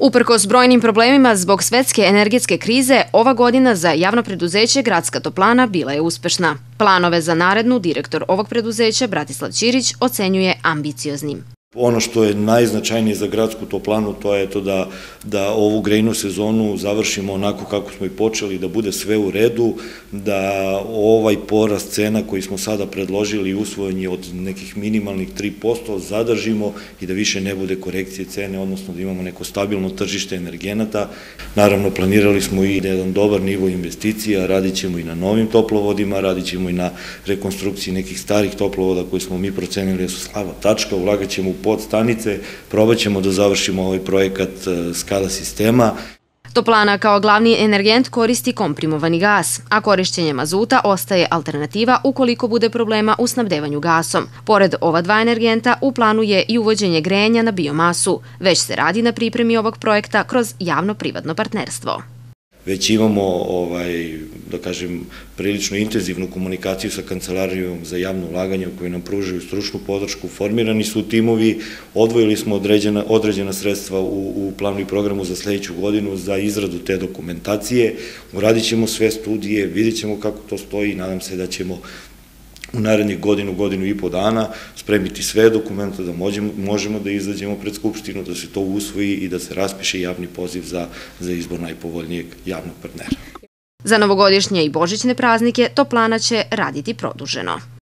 Uprkos brojnim problemima zbog svetske energetske krize, ova godina za javno preduzeće Gradska toplana bila je uspešna. Planove za narednu direktor ovog preduzeća Bratislav Ćirić ocenjuje ambicioznim. Ono što je najznačajnije za gradsku toplanu to je to da, da ovu grejnu sezonu završimo onako kako smo i počeli, da bude sve u redu, da ovaj porast cena koji smo sada predložili usvojen je od nekih minimalnih 3% zadržimo i da više ne bude korekcije cene, odnosno da imamo neko stabilno tržište energenata. Naravno, planirali smo i jedan dobar nivo investicija, radit ćemo i na novim toplovodima, radit ćemo i na rekonstrukciji nekih starih toplovoda koji smo mi procenili da su slava tačka, ulagat ćemo u podstanice, probat ćemo da završimo ovaj projekat e, skala sistema. Toplana kao glavni energent koristi komprimovani gas, a korišćenje mazuta ostaje alternativa ukoliko bude problema u snabdevanju gasom. Pored ova dva energenta, u planu je i uvođenje grejenja na biomasu. Već se radi na pripremi ovog projekta kroz javno-privatno partnerstvo već imamo, ovaj, da kažem, prilično intenzivnu komunikaciju sa Kancelarijom za javno ulaganje u kojoj nam pružaju stručnu podršku, formirani su timovi, odvojili smo određena, određena sredstva u, u planu i programu za sledeću godinu za izradu te dokumentacije, uradit ćemo sve studije, vidit ćemo kako to stoji i nadam se da ćemo u narednih godinu, godinu i po dana spremiti sve dokumenta da možemo, možemo da izađemo pred Skupštinu, da se to usvoji i da se raspiše javni poziv za, za izbor najpovoljnijeg javnog partnera. Za novogodišnje i božićne praznike Toplana će raditi produženo.